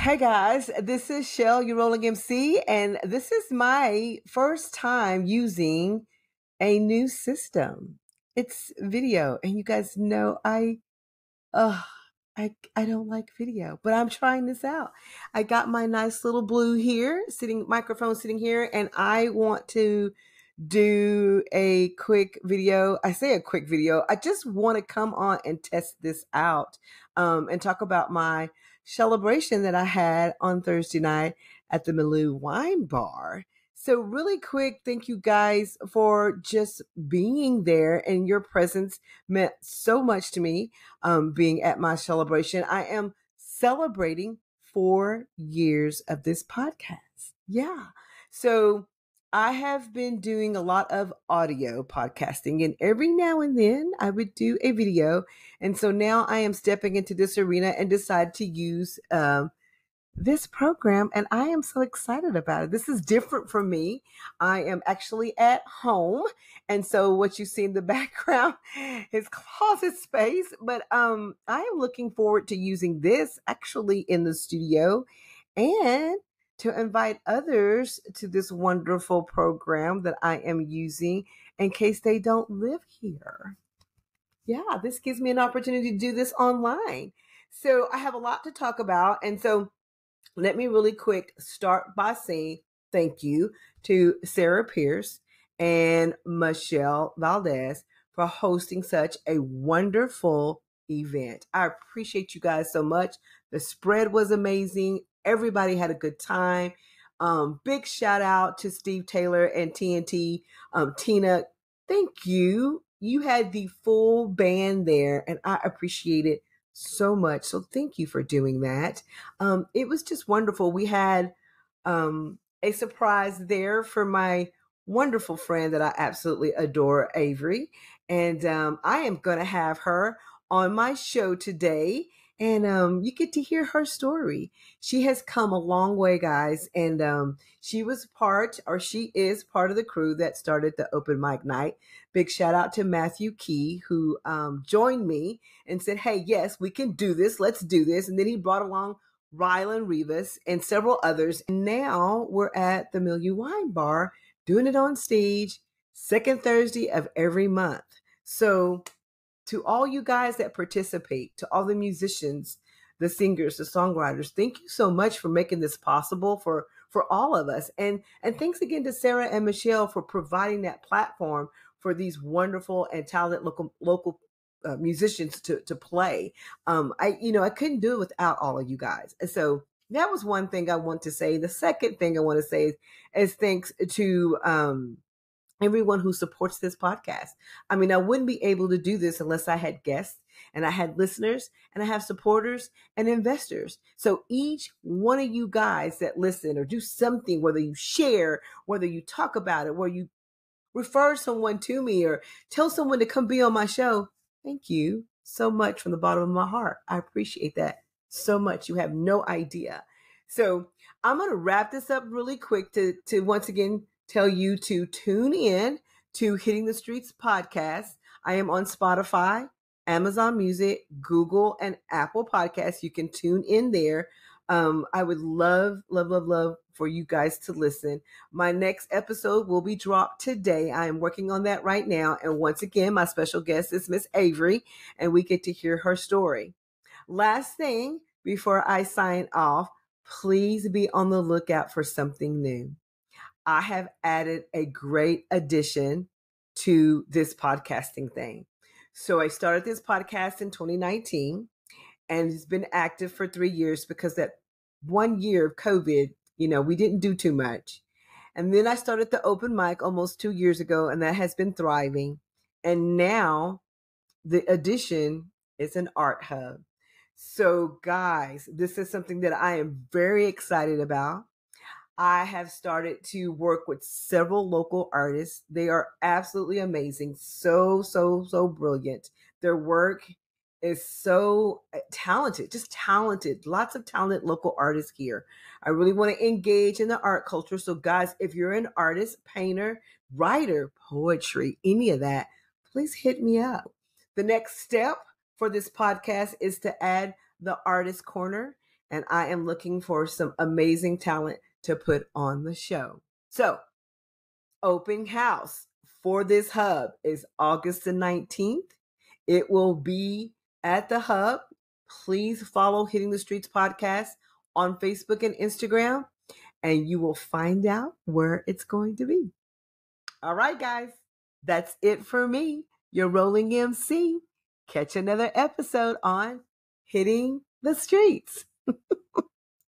Hey guys, this is Shell, your rolling MC, and this is my first time using a new system. It's video, and you guys know I, uh, I I don't like video, but I'm trying this out. I got my nice little blue here, sitting microphone sitting here, and I want to do a quick video. I say a quick video. I just want to come on and test this out um, and talk about my celebration that I had on Thursday night at the Malou Wine Bar. So, really quick, thank you guys for just being there, and your presence meant so much to me. Um, being at my celebration, I am celebrating four years of this podcast. Yeah. So, I have been doing a lot of audio podcasting, and every now and then I would do a video. And so now I am stepping into this arena and decide to use um, this program, and I am so excited about it. This is different for me. I am actually at home, and so what you see in the background is closet space. But um, I am looking forward to using this actually in the studio and to invite others to this wonderful program that I am using in case they don't live here. Yeah, this gives me an opportunity to do this online. So I have a lot to talk about. And so let me really quick start by saying thank you to Sarah Pierce and Michelle Valdez for hosting such a wonderful event. I appreciate you guys so much. The spread was amazing. Everybody had a good time. Um, big shout out to Steve Taylor and TNT. Um, Tina, thank you. You had the full band there, and I appreciate it so much. So thank you for doing that. Um, it was just wonderful. We had um, a surprise there for my wonderful friend that I absolutely adore, Avery. And um, I am going to have her on my show today and um, you get to hear her story. She has come a long way, guys, and um, she was part, or she is part of the crew that started the open mic night. Big shout out to Matthew Key, who um, joined me and said, "Hey, yes, we can do this. Let's do this." And then he brought along Rylan Rivas and several others. And now we're at the Milieu Wine Bar doing it on stage, second Thursday of every month. So to all you guys that participate, to all the musicians, the singers, the songwriters, thank you so much for making this possible for for all of us. And and thanks again to Sarah and Michelle for providing that platform for these wonderful and talented local local uh, musicians to to play. Um, I you know I couldn't do it without all of you guys. And so that was one thing I want to say. The second thing I want to say is, is thanks to um, everyone who supports this podcast. I mean, I wouldn't be able to do this unless I had guests and I had listeners and I have supporters and investors. So each one of you guys that listen or do something, whether you share, whether you talk about it, where you refer someone to me or tell someone to come be on my show, thank you so much from the bottom of my heart. I appreciate that so much. You have no idea. So I'm going to wrap this up really quick to, to once again tell you to tune in to Hitting the Streets podcast. I am on Spotify, Amazon Music, Google, and Apple Podcasts. You can tune in there. Um, I would love, love, love, love for you guys to listen. My next episode will be dropped today. I am working on that right now. And once again, my special guest is Miss Avery, and we get to hear her story. Last thing before I sign off, please be on the lookout for something new. I have added a great addition to this podcasting thing. So I started this podcast in 2019 and it's been active for three years because that one year of COVID, you know, we didn't do too much. And then I started the open mic almost two years ago, and that has been thriving. And now the addition is an art hub. So, guys, this is something that I am very excited about. I have started to work with several local artists. They are absolutely amazing. So, so, so brilliant. Their work is so uh, talented, just talented. Lots of talented local artists here. I really want to engage in the art culture. So, guys, if you're an artist, painter, writer, poetry, any of that, please hit me up. The next step for this podcast is to add the artist corner and I am looking for some amazing talent to put on the show. So, open house for this hub is August the 19th. It will be at the hub. Please follow Hitting the Streets podcast on Facebook and Instagram, and you will find out where it's going to be. All right, guys, that's it for me, your rolling MC. Catch another episode on Hitting the Streets.